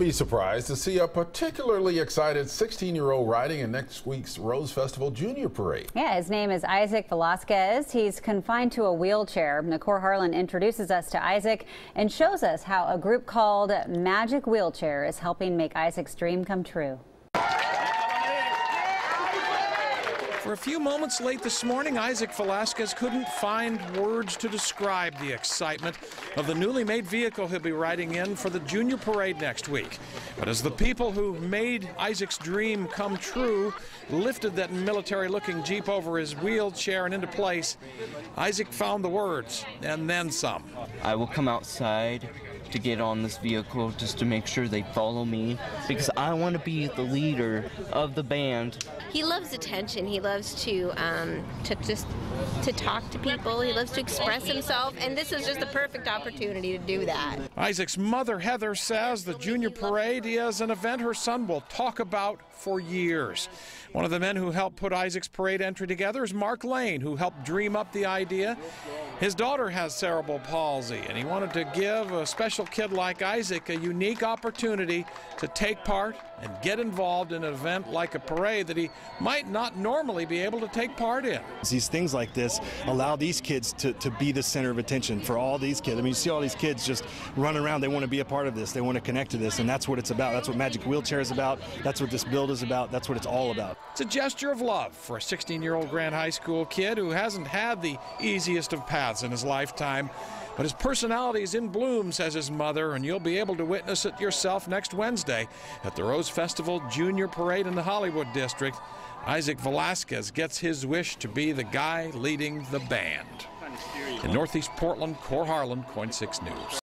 Be surprised to see a particularly excited 16-year-old riding in next week's Rose Festival Junior Parade. Yeah, his name is Isaac Velazquez. He's confined to a wheelchair. Nicole Harlan introduces us to Isaac and shows us how a group called Magic Wheelchair is helping make Isaac's dream come true. For a few moments late this morning, Isaac Velazquez couldn't find words to describe the excitement of the newly made vehicle he'll be riding in for the junior parade next week. But as the people who made Isaac's dream come true lifted that military looking Jeep over his wheelchair and into place, Isaac found the words and then some. I will come outside to get on this vehicle just to make sure they follow me because I want to be the leader of the band. He loves attention. He loves to um, to just to talk to people. He loves to express himself, and this is just the perfect opportunity to do that. Isaac's mother, Heather, says the junior parade is an event her son will talk about for years. One of the men who helped put Isaac's parade entry together is Mark Lane, who helped dream up the idea. His daughter has cerebral palsy, and he wanted to give a special kid like Isaac a unique opportunity to take part and get involved in an event like a parade that he might not normally be able to take part in. These things like this allow these kids to, to be the center of attention for all these kids. I mean, you see all these kids just running around. They want to be a part of this. They want to connect to this, and that's what it's about. That's what Magic Wheelchair is about. That's what this build is about. That's what it's all about. It's a gesture of love for a 16-year-old Grant High School kid who hasn't had the easiest of paths in his lifetime. But his personality is in bloom, says his mother, and you'll be able to witness it yourself next Wednesday at the Rose Festival Junior Parade in the Hollywood District. Isaac Velazquez gets his wish to be the guy leading the band. In Northeast Portland, Cor Harlan, KOIN 6 News.